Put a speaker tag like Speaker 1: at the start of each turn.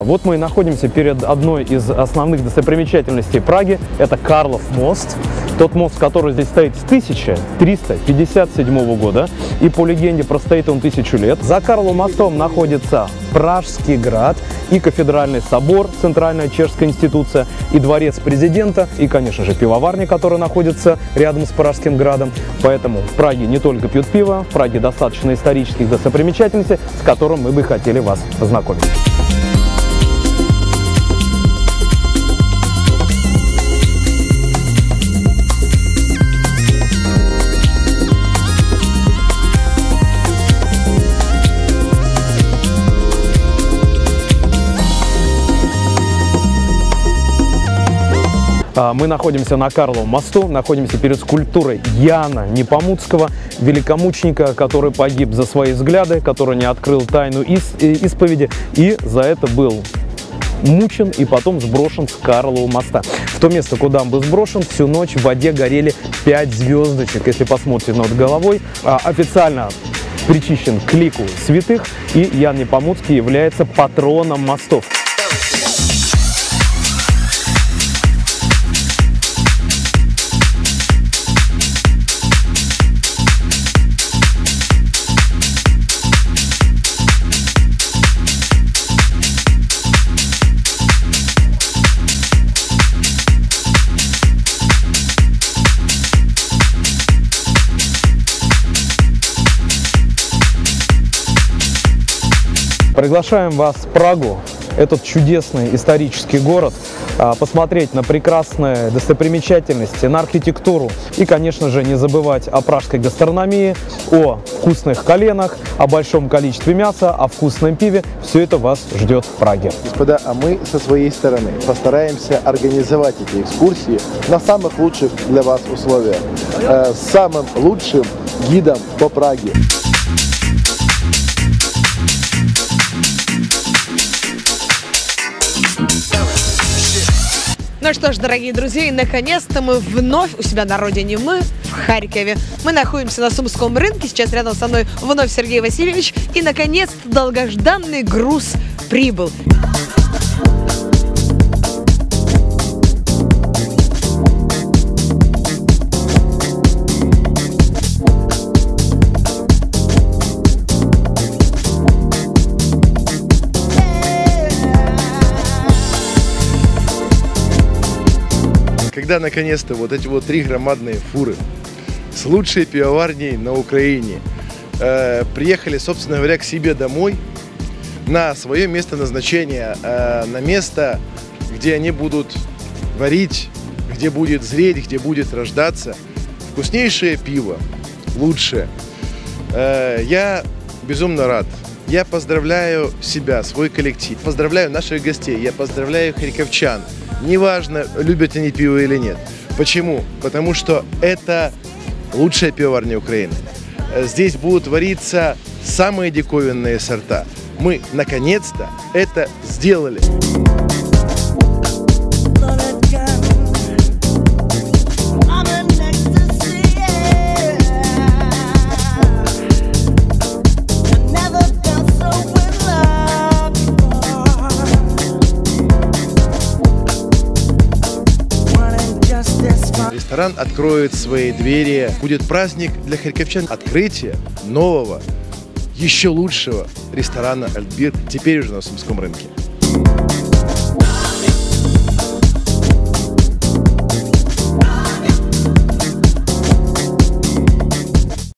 Speaker 1: Вот мы и находимся перед одной из основных достопримечательностей Праги. Это Карлов мост. Тот мост, который здесь стоит с 1357 года. И по легенде простоит он тысячу лет. За Карловым мостом находится Пражский град и кафедральный собор, центральная чешская институция, и дворец президента, и, конечно же, пивоварня, которая находится рядом с Пражским градом. Поэтому в Праге не только пьют пиво, в Праге достаточно исторических достопримечательностей, с которым мы бы хотели вас познакомить. Мы находимся на Карловом мосту, находимся перед скульптурой Яна Непомуцкого, великомученика, который погиб за свои взгляды, который не открыл тайну исповеди и за это был мучен и потом сброшен с Карлового моста. В то место, куда он был сброшен, всю ночь в воде горели 5 звездочек. Если посмотрите над головой, а, официально причищен к лику святых, и Ян Непомуцкий является патроном мостов. Приглашаем вас в Прагу, этот чудесный исторический город, а, посмотреть на прекрасные достопримечательности, на архитектуру и, конечно же, не забывать о пражской гастрономии, о вкусных коленах, о большом количестве мяса, о вкусном пиве. Все это вас ждет в Праге.
Speaker 2: Господа, а мы со своей стороны постараемся организовать эти экскурсии на самых лучших для вас условиях, э, самым лучшим гидом по Праге.
Speaker 3: Ну что ж, дорогие друзья, наконец-то мы вновь у себя на родине. Мы в Харькове. Мы находимся на Сумском рынке. Сейчас рядом со мной вновь Сергей Васильевич. И наконец-то долгожданный груз прибыл.
Speaker 2: Когда наконец-то вот эти вот три громадные фуры с лучшей пивоварней на Украине. Э, приехали, собственно говоря, к себе домой на свое место назначения, э, на место, где они будут варить, где будет зреть, где будет рождаться. Вкуснейшее пиво, лучшее. Э, я безумно рад. Я поздравляю себя, свой коллектив, поздравляю наших гостей, я поздравляю харьковчан – Неважно, любят они пиво или нет. Почему? Потому что это лучшая пивоварня Украины. Здесь будут вариться самые диковинные сорта. Мы, наконец-то, это сделали. Ресторан откроет свои двери. Будет праздник для харьковчан. Открытие нового, еще лучшего ресторана «Альтбир» теперь уже на Сумском рынке.